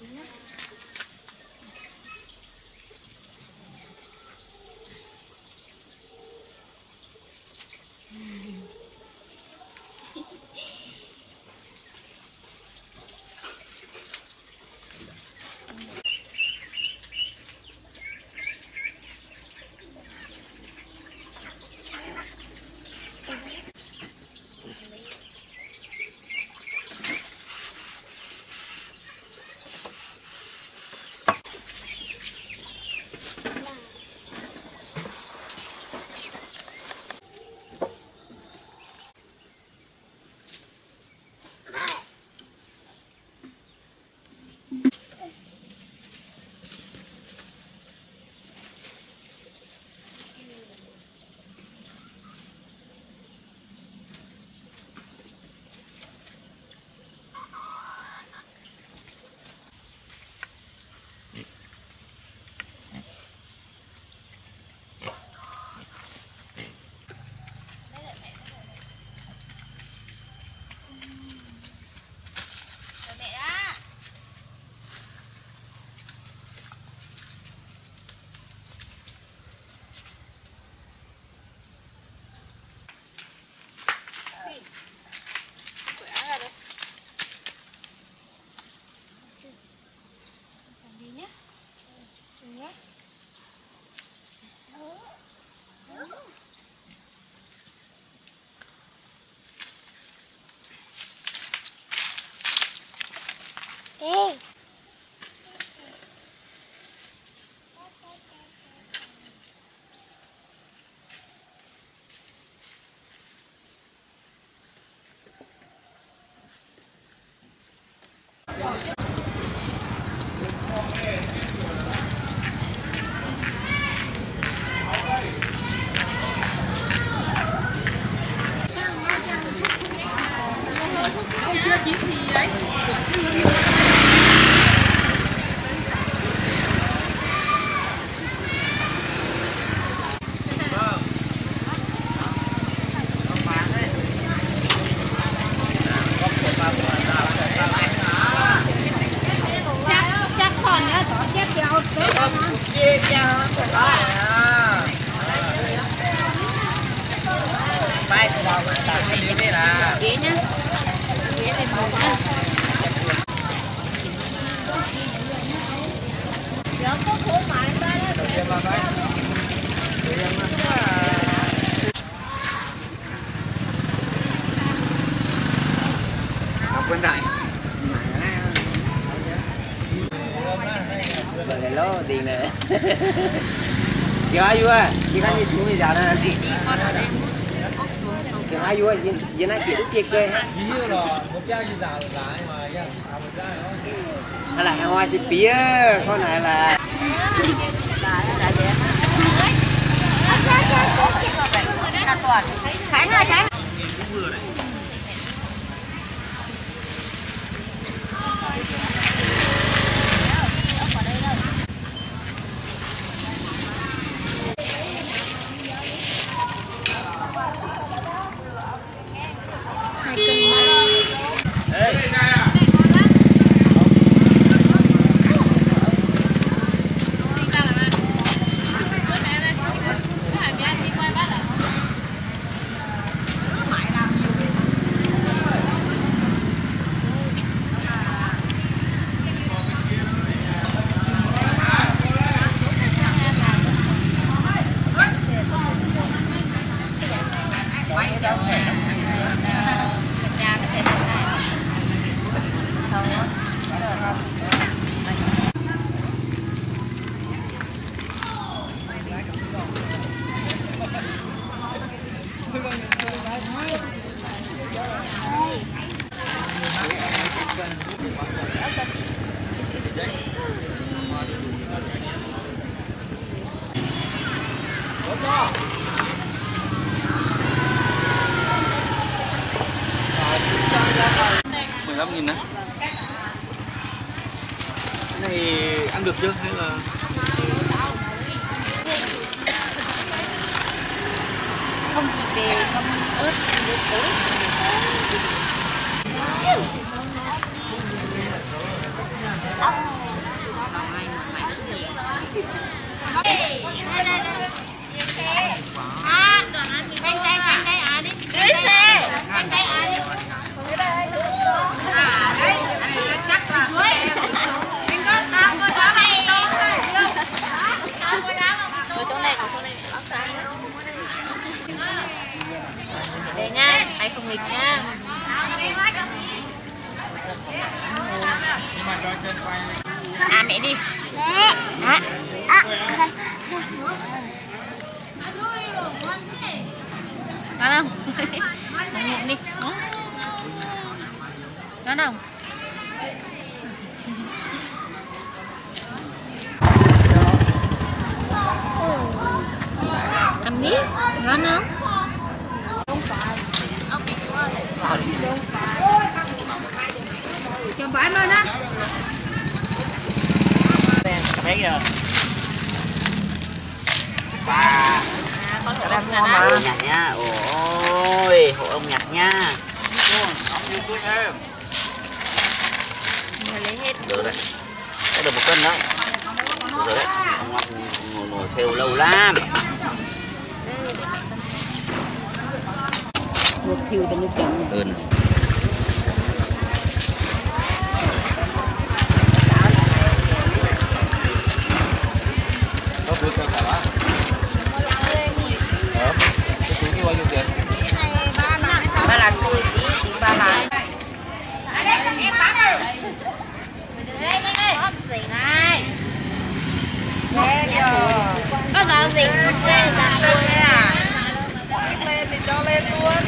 Yeah. Chưa ai vui chỉ có gì chú bây giờ nè đi con ở đây xong chưa ai vui giờ giờ này kiểu chết chơi ha Chỉ là một cái gì giàu lại mà à một cái đó. hay là hoa chỉ phía con này là khánh ơi khánh 그 설명해 nha, hãy nha. À mẹ đi. à. À. Ngon không? Ngon miệng đi. Ngon không? Ăn đi, ngon không? Chồng bãi bên á. thấy kìa. ba À, con của đó ông là mà đó. nhặt nha ôi hộ ông nhặt nha Người lấy hết. được có được một cân đó được rồi đấy ông ngọc ngồi ngồi theo lâu lắm Luộc thiêu cho nước chấm. ừ Vào gì? À. Lên thì cho lên luôn.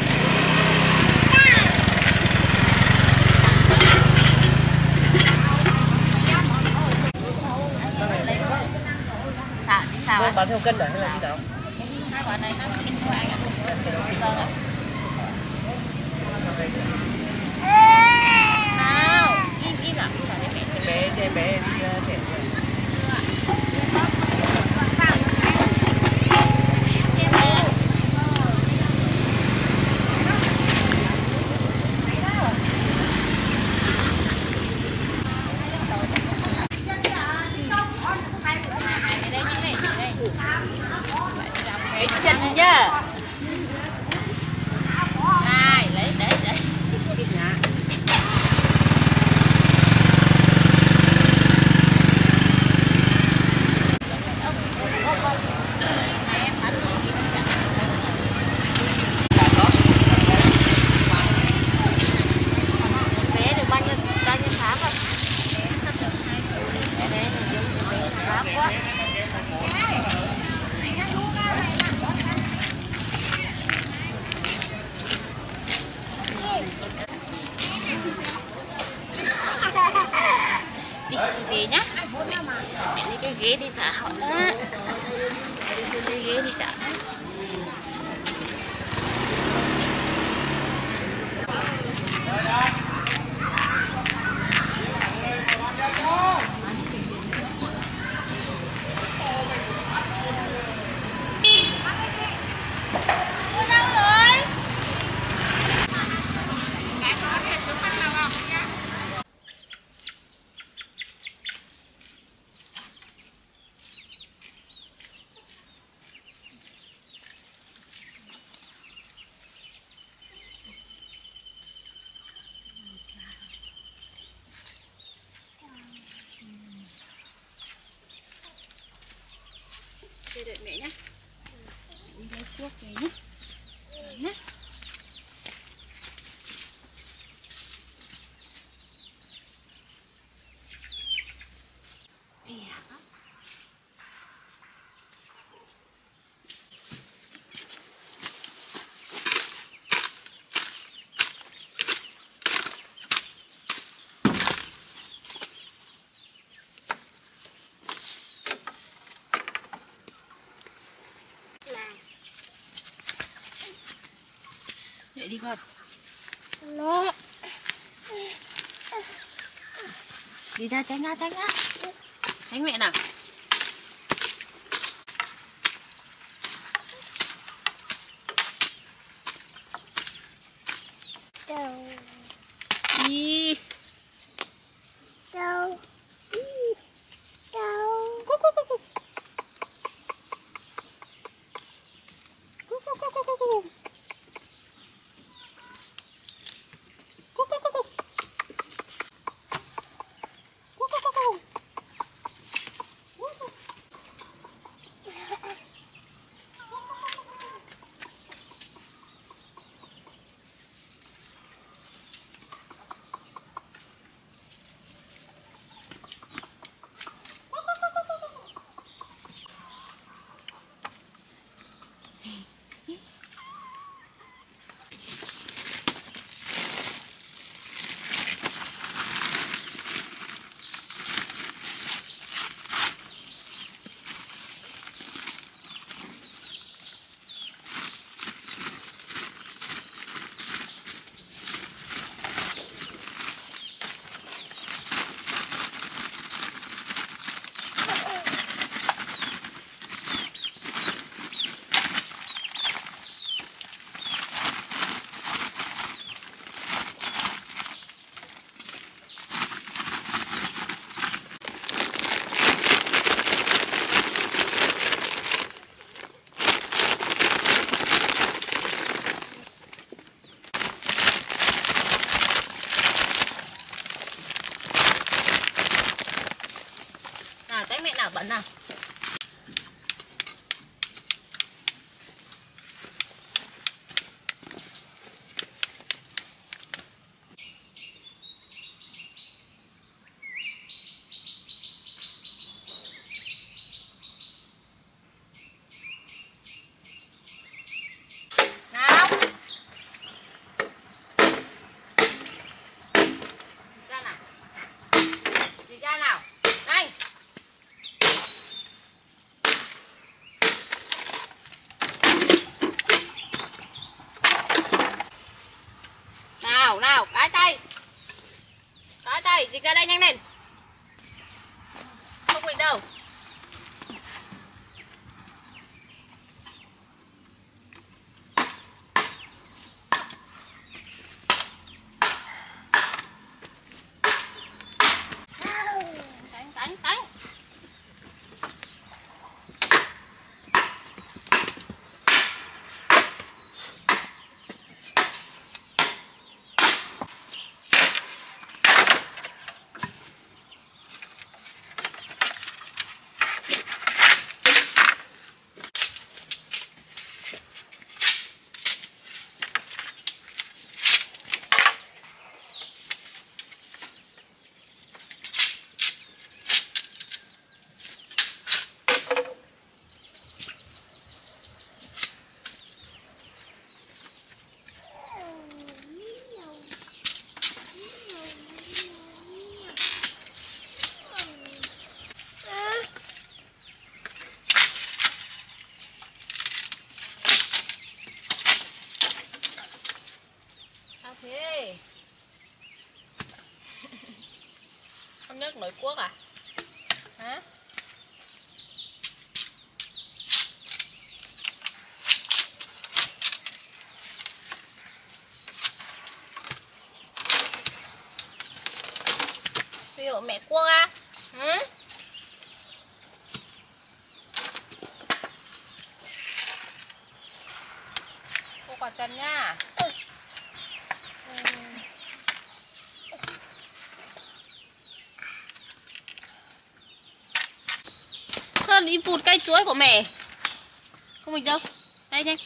Bán theo cân hay là như nào Hai quả này nó in của anh ạ. Vâng ạ. 爷爷的咋好了？爷爷的咋？Đây đợi mẹ nhé. Lấy cuốc này nhé. Đấy nhé. thật Nó. Đi ra tránh á tránh á Tránh mẹ nào. Đâu. Đi. Đâu. Nội quốc à? Hả? Ví dụ mẹ quốc à hả Cô quả chân nha đi vụt cây chuối của mẹ. Không bình đâu. Đây nhanh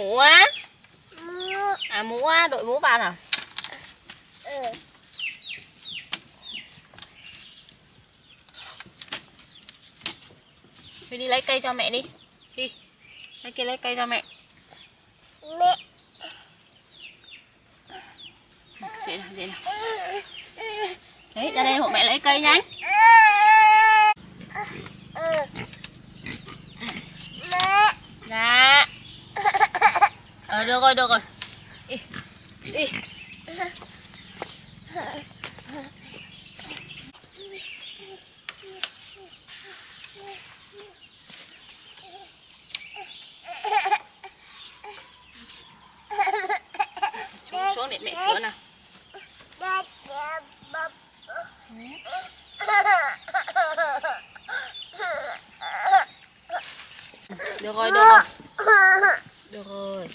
Mũ á. À mũ á, đội mũ vào nào Đi đi lấy cây cho mẹ đi. Đi. Lấy kia lấy cây cho mẹ. Dễ nào, dễ nào. Đấy, ra đây hộ mẹ lấy cây nhanh Dạ Ờ được rồi, được rồi. Đi Đi. Xuống, xuống để mẹ sửa nào. Được rồi, được rồi. Được rồi.